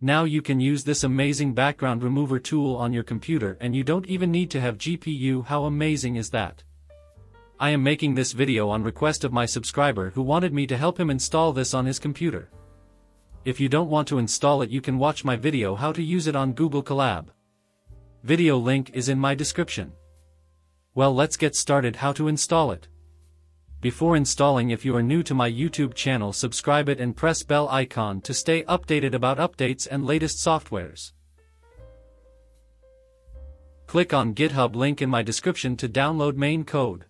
Now you can use this amazing background remover tool on your computer and you don't even need to have GPU how amazing is that? I am making this video on request of my subscriber who wanted me to help him install this on his computer. If you don't want to install it you can watch my video how to use it on Google Colab. Video link is in my description. Well let's get started how to install it. Before installing if you are new to my YouTube channel subscribe it and press bell icon to stay updated about updates and latest softwares. Click on GitHub link in my description to download main code.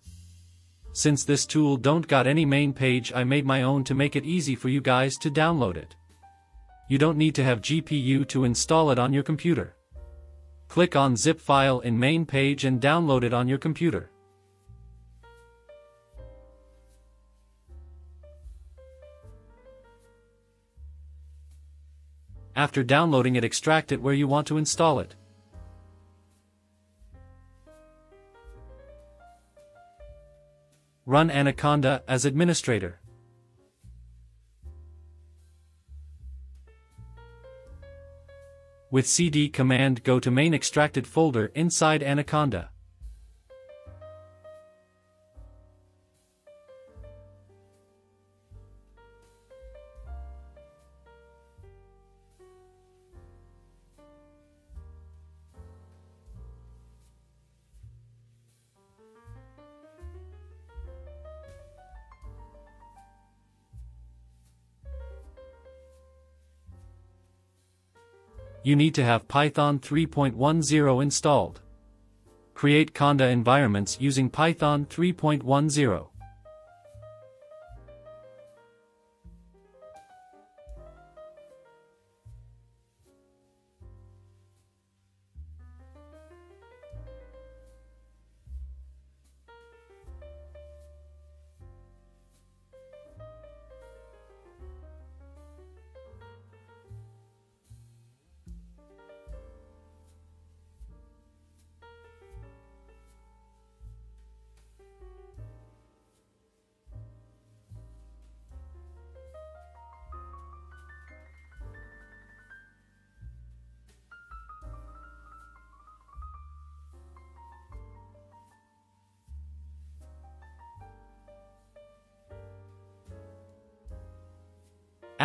Since this tool don't got any main page I made my own to make it easy for you guys to download it. You don't need to have GPU to install it on your computer. Click on zip file in main page and download it on your computer. After downloading it extract it where you want to install it. Run Anaconda as administrator. With cd command go to main extracted folder inside Anaconda. You need to have Python 3.10 installed. Create Conda environments using Python 3.10.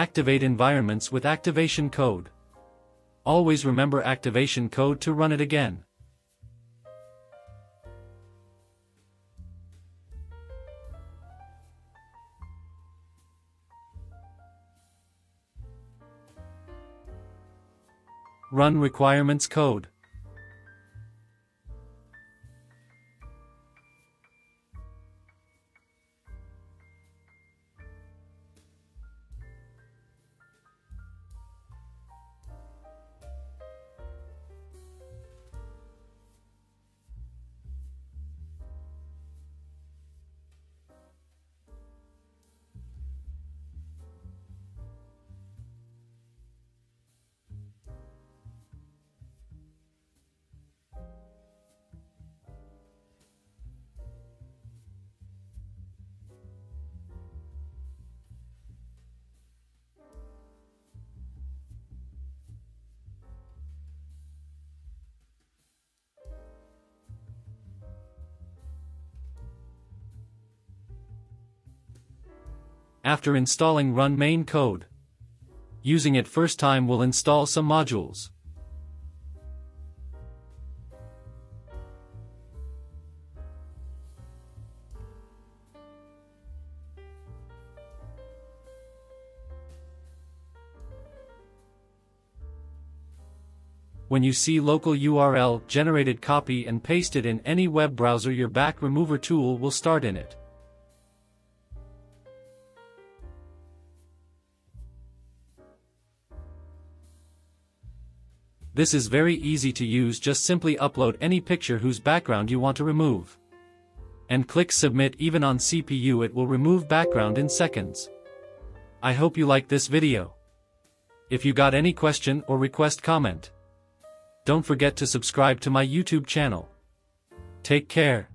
Activate environments with activation code. Always remember activation code to run it again. Run requirements code. After installing run main code. Using it first time will install some modules. When you see local URL generated copy and paste it in any web browser your back remover tool will start in it. This is very easy to use just simply upload any picture whose background you want to remove. And click submit even on CPU it will remove background in seconds. I hope you like this video. If you got any question or request comment. Don't forget to subscribe to my YouTube channel. Take care.